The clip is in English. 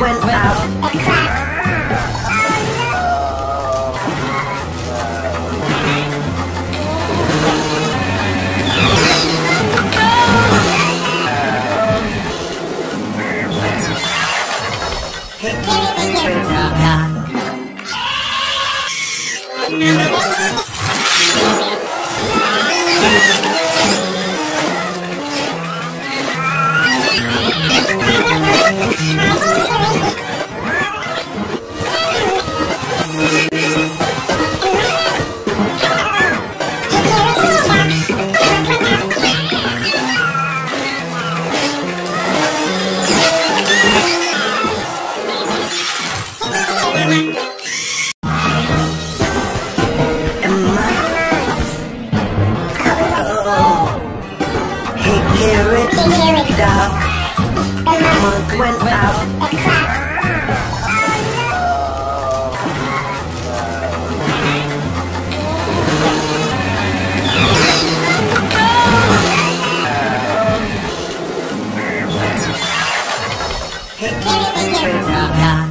went out. He carried dog. Monk went out. He carried dog.